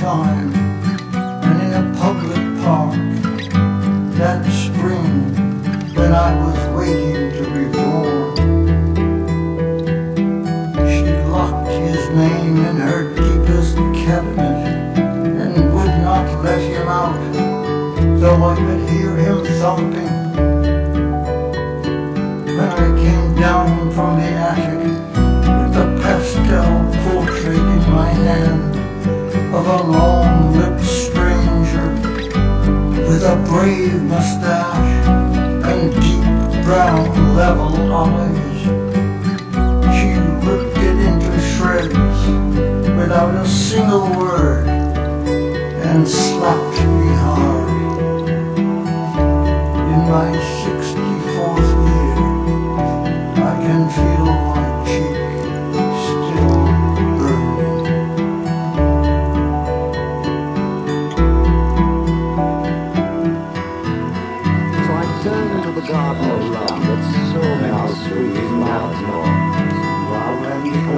time and in a public park that spring when I was waiting to be born. She locked his name in her deepest cabinet and would not let him out, though I could hear him thumping when I came down from the attic brave mustache and deep brown level eyes. She ripped it into shreds without a single word and slapped me hard.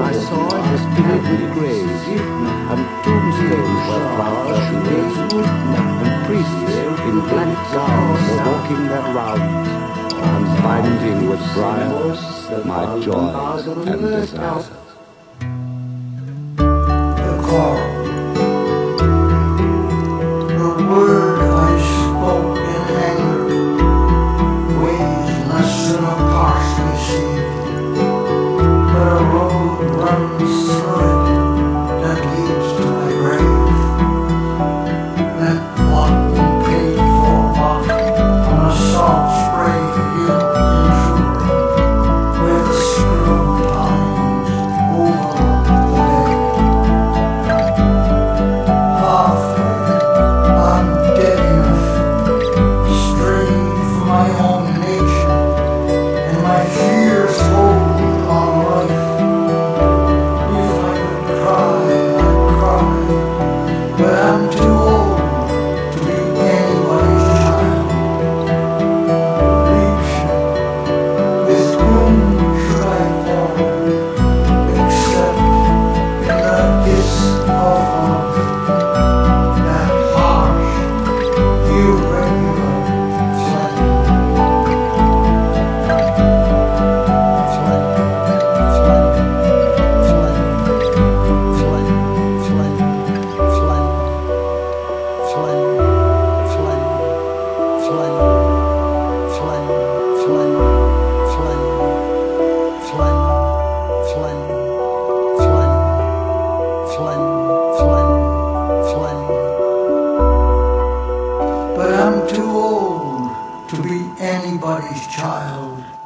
I saw was filled with graves, and tombstones where flowers lay, and priests in black gowns were walking their rounds, and binding with briars my joy and desires. house. Nobody's Child.